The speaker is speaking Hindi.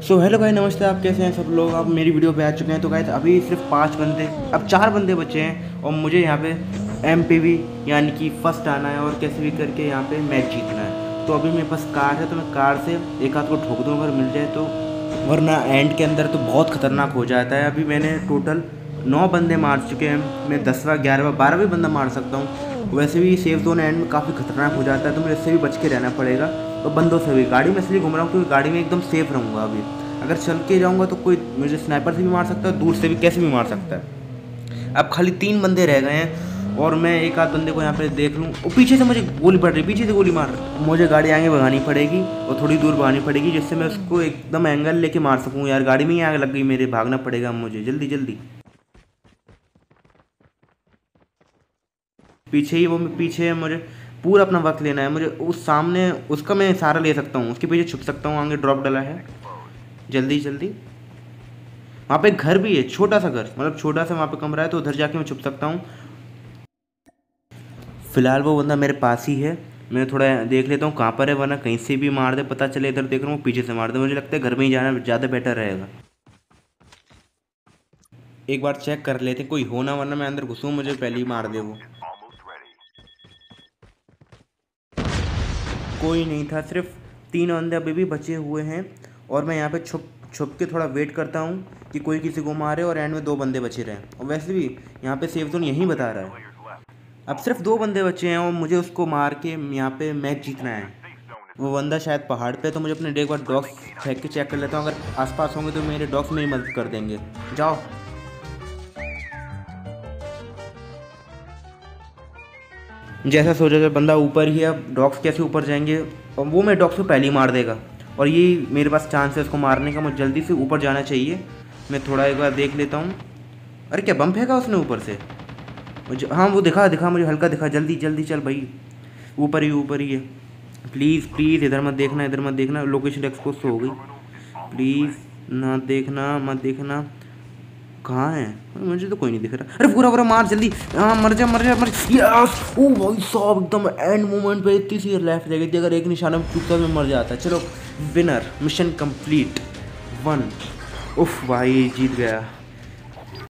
सो हेलो भाई नमस्ते, आप कैसे हैं? सब लोग, आप मेरी वीडियो पे आ चुके हैं। तो गाइस अभी सिर्फ़ पाँच बंदे, अब चार बंदे बचे हैं और मुझे यहाँ पे एम यानी कि फ़र्स्ट आना है और कैसे भी करके यहाँ पे मैच जीतना है। तो अभी मेरे पास कार है तो मैं कार से एक हाथ को ठोक दूँ अगर मिल जाए तो। वरना एंड के अंदर तो बहुत ख़तरनाक हो जाता है। अभी मैंने टोटल नौ बंदे मार चुके हैं। मैं दसवा, ग्यारहवा, बारहवीं बंदा मार सकता हूँ। वैसे भी सेफ़ जोन एंड में काफ़ी खतरनाक हो जाता है तो मुझे इससे भी बच के रहना पड़ेगा। तो बंदों से भी गाड़ी में इसलिए घूम रहा हूँ, क्योंकि गाड़ी में एकदम सेफ़ रहूँगा अभी। अगर चल के जाऊँगा तो कोई मुझे स्नाइपर से भी मार सकता है, दूर से भी कैसे भी मार सकता है। अब खाली तीन बंदे रह गए हैं, और मैं एक आध बंदे को यहाँ पे देख लूँ। और पीछे से मुझे गोली पड़ रही पीछे से गोली मार मुझे गाड़ी आगे भगानी पड़ेगी, और थोड़ी दूर भगानी पड़ेगी, जिससे मैं उसको एकदम एंगल लेके मार सकूँ। यार, गाड़ी में ही आग लग गई, मेरे भागना पड़ेगा मुझे। जल्दी जल्दी। पीछे ही वो, पीछे है मुझे। पूरा अपना वक्त लेना है, मुझे उस सामने, उसका मैं सहारा ले सकता हूँ, उसके पीछे छुप सकता हूँ, आगे ड्रॉप डला है। जल्दी जल्दी। वहाँ पे घर भी है, छोटा सा घर मतलब छोटा सा वहाँ पे कमरा है तो उधर जाके मैं छुप सकता हूँ। फ़िलहाल वो बंदा मेरे पास ही है, मैं थोड़ा देख लेता हूँ कहाँ पर है, वरना कहीं से भी मार दे, पता चले इधर देख रहा हूँ, पीछे से मार दे, मुझे लगता है घर में ही जाना ज़्यादा बेटर रहेगा। एक बार चेक कर लेते कोई हो ना, वरना मैं अंदर घुसूँ, मुझे पहले ही मार दे वो। कोई नहीं था, सिर्फ़ तीन बंदे अभी भी बचे हुए हैं और मैं यहाँ पे छुप छुप के थोड़ा वेट करता हूँ कि कोई किसी को मारे और एंड में दो बंदे बचे रहें। और वैसे भी यहाँ पे सेफ़ जोन यहीं बता रहा है। अब सिर्फ़ दो बंदे बचे हैं और मुझे उसको मार के यहाँ पे मैच जीतना है। वो बंदा शायद पहाड़ पे तो मुझे अपने डे बार डॉग्स फेंक के चेक कर लेता हूँ। अगर आसपास होंगे तो मेरे डॉग्स मेरी मदद कर देंगे। जाओ। जैसा सोचा था बंदा ऊपर ही है डॉग्स कैसे ऊपर जाएँगे? और वो मेरे डॉग्स को पहले ही मार देगा। और ये मेरे पास चांस है उसको मारने का, मुझे जल्दी से ऊपर जाना चाहिए। मैं थोड़ा एक बार देख लेता हूँ। अरे क्या बम फेंका उसने ऊपर से? मुझे हाँ वो दिखा दिखा, मुझे हल्का दिखा। जल्दी जल्दी चल भाई। ऊपर ही ऊपर ही है। प्लीज़ प्लीज़ इधर मत देखना, इधर मत देखना। लोकेशन एक्सपोज तो हो गई। प्लीज़ ना देखना, मत देखना। कहाँ है? मुझे तो कोई नहीं दिख रहा। अरे पूरा पूरा मार, जल्दी। हाँ मर जा मर जा, मर यस ओ भाई साहब, एकदम एंड मोमेंट पे इतनी सी लाइफ रह गई थी। अगर एक निशाना में चुपता में मर जाता। चलो विनर मिशन कंप्लीट वन उफ, भाई, जीत गया।